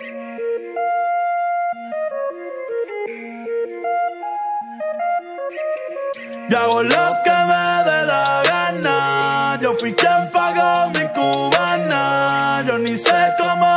Yo hago lo que me dé la gana. Yo fui quien pagó mi cubana. Yo ni sé cómo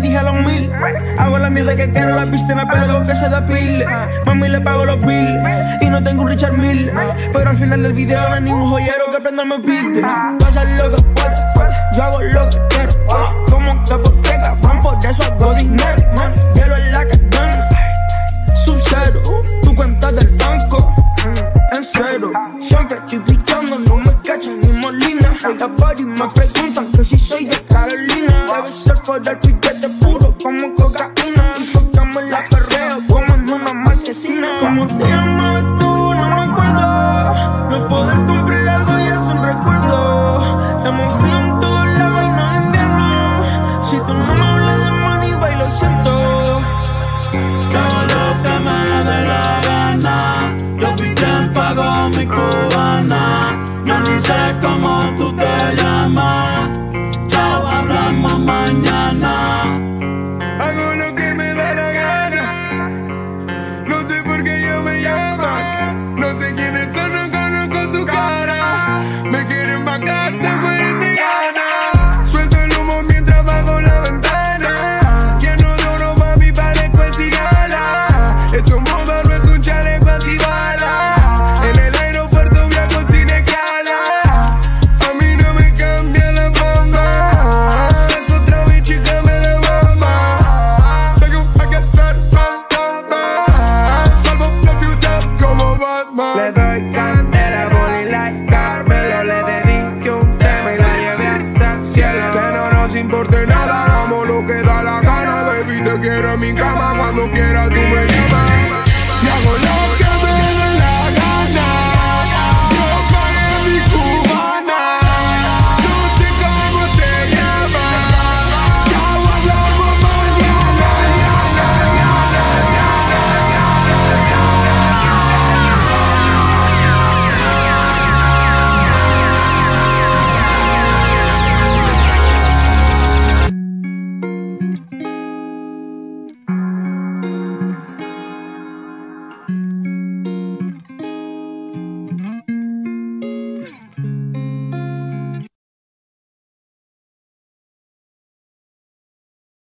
dije a los mil. Hago la mierda que quiero, la viste, me pego que se depile. Mami le pago los bills y no tengo un Richard Mill. Pero al final del video no hay ningún joyero que prenda mi beat. Pasa lo que puede, yo hago lo que quiero. Como que qué cabrón, por eso hago dinero. Hielo en la cadena, sub-cero, tu cuenta del banco. En cero, siempre estoy no me cachan ni molina. Hay la party me preguntan que si soy de Carolina. Por el piquete puro como cocaína. Tocamos la perreo como en una marquesina. Como te llamabas tú, no me acuerdo. No poder cumplir algo ya es un recuerdo. Estamos frío en toda la vaina de invierno. Si tú no me hablas de money, bailo siento. Hago lo que me dé la gana. Yo fui quien pagó mi cubana. Yo ni sé cómo mañana. Hago lo que me da la gana. No sé por qué yo me llaman. No sé qué Le doy candela, boli like Carmelo. Le dediqué un tema y la llevé hasta el cielo. Que no nos importe nada, vamos lo que da la gana. Baby, te quiero en mi cama cuando quieras tú me